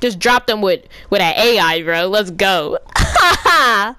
Just drop them with with an AI, bro. Let's go.